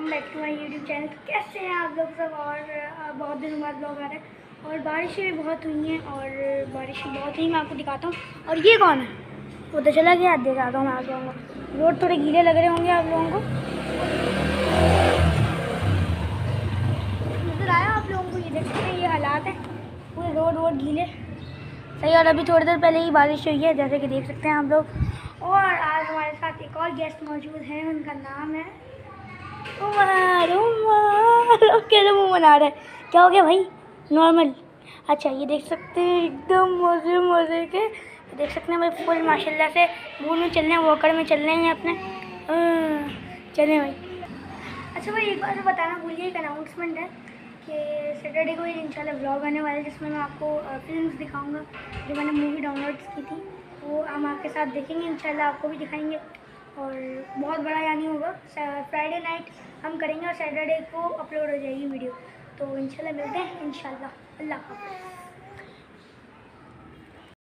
Welcome back to my YouTube channel. कैसे हैं आप लोग सब? और बहुत दिनों बाद ब्लॉग आ रहा है। और बारिशें भी बहुत हुई हैं और बारिश बहुत हुई, मैं आपको दिखाता हूँ। और ये कौन है? वो तो चला गया दिखाता हूँ मैं आप लोगों को रोड थोड़े गीले लग रहे होंगे आप लोगों को। नज़र आया आप लोगों को? ये देख सकते हैं, ये हालात है। पूरे रोड वोड गीले। सही, और अभी थोड़ी देर पहले ही बारिश हुई है, जैसे कि देख सकते हैं आप लोग। और आज हमारे साथ एक और गेस्ट मौजूद हैं, उनका नाम है मुँह बना रहा है। क्या हो गया भाई? नॉर्मल अच्छा ये देख सकते हैं एकदम मज़े मज़े के। देख सकते हैं भाई फुल माशाल्लाह से। मूड में चल रहे हैं वॉकर में चल रहे हैं अपने। चले भाई। अच्छा भाई, एक बार बताना, भूलिए एक अनाउंसमेंट है कि सैटरडे को इंशाल्लाह व्लॉग आने वाला है, जिसमें मैं आपको फ़िल्म दिखाऊँगा, जो मैंने मूवी डाउनलोड की थी। वो हम आपके साथ देखेंगे, इंशाल्लाह आपको भी दिखाएँगे। और बहुत बड़ा यानी होगा। फ्राइडे नाइट हम करेंगे और सैटरडे को अपलोड हो जाएगी वीडियो तो इंशाल्लाह मिलते हैं। इंशाल्लाह। अल्लाह हाफ़िज़।